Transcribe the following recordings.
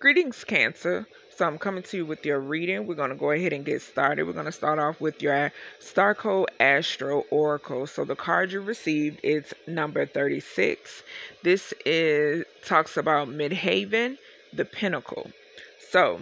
Greetings, Cancer. So I'm coming to you with your reading. We're going to go ahead and get started. We're going to start off with your Star Code Astro Oracle. So the card you received is number 36. This is talks about Midheaven, the Pinnacle. So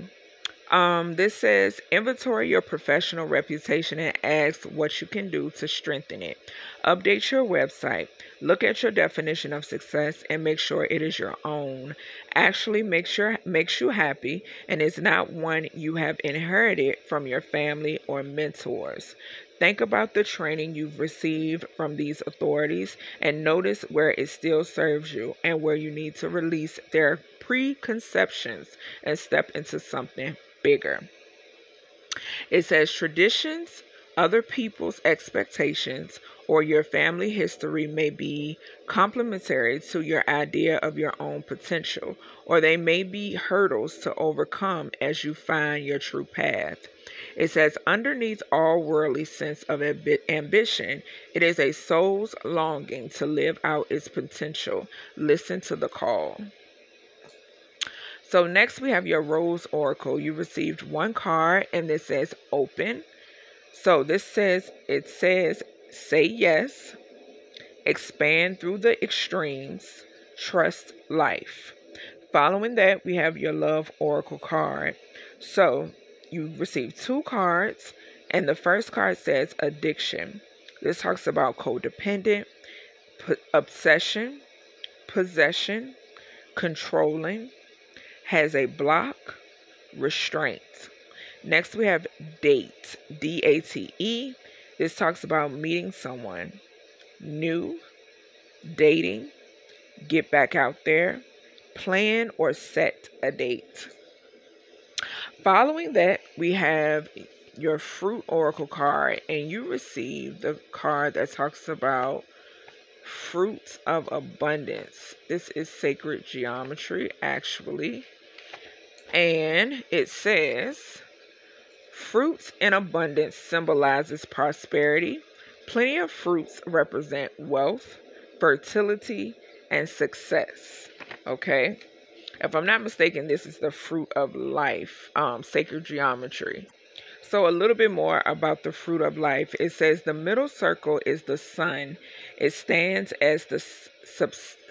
um, this says inventory your professional reputation and ask what you can do to strengthen it. Update your website. Look at your definition of success and make sure it is your own. Actually make sure makes you happy and is not one you have inherited from your family or mentors. Think about the training you've received from these authorities and notice where it still serves you and where you need to release their preconceptions and step into something bigger. It says traditions, other people's expectations, or your family history may be complementary to your idea of your own potential, or they may be hurdles to overcome as you find your true path. It says, underneath all worldly sense of ambition, it is a soul's longing to live out its potential. Listen to the call. So next we have your Rose Oracle. You received one card and this says open. So this says, it says say yes, expand through the extremes, trust life. Following that, we have your love oracle card. So you receive two cards, and the first card says addiction. This talks about codependent, obsession, possession, controlling, has a block, restraint. Next, we have date, D A T E. This talks about meeting someone new, dating, get back out there, plan or set a date. Following that, we have your fruit oracle card, and you receive the card that talks about fruits of abundance. This is sacred geometry, actually. And it says, fruits in abundance symbolizes prosperity. Plenty of fruits represent wealth, fertility, and success. Okay. If I'm not mistaken, this is the fruit of life, um, sacred geometry. So, a little bit more about the fruit of life. It says the middle circle is the sun, it stands as the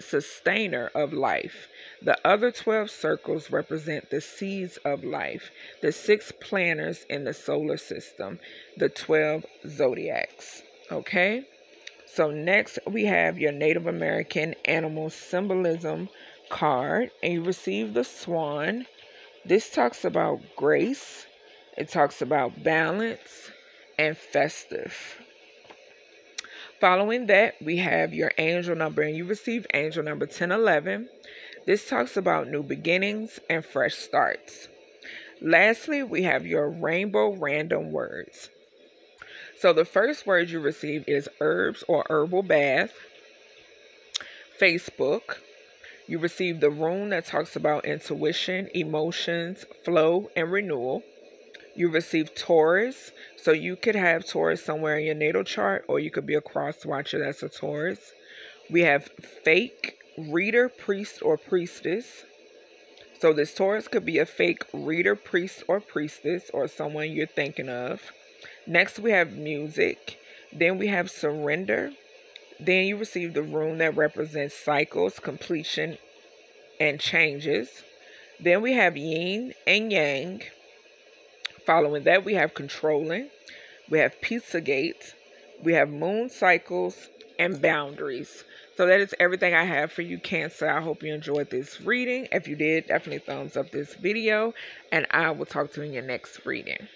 sustainer of life. The other 12 circles represent the seeds of life, the six planners in the solar system, the 12 zodiacs. Okay? So, next we have your Native American animal symbolism card, and you receive the swan. This talks about grace, it talks about balance and festive. Following that, we have your angel number, and you receive angel number 1011. This talks about new beginnings and fresh starts. Lastly, we have your rainbow random words. So the first word you receive is herbs or herbal bath. Facebook. You receive the rune that talks about intuition, emotions, flow, and renewal. You receive Taurus. So you could have Taurus somewhere in your natal chart, or you could be a cross watcher that's a Taurus. We have fake, reader, priest, or priestess. So this Taurus could be a fake reader, priest, or priestess, or someone you're thinking of. Next, we have music. Then we have surrender. Then you receive the rune that represents cycles, completion, and changes. Then we have yin and yang. Following that, we have controlling. We have Pizzagate. We have moon cycles and boundaries. So that is everything I have for you, Cancer. I hope you enjoyed this reading. If you did, definitely thumbs up this video. And I will talk to you in your next reading.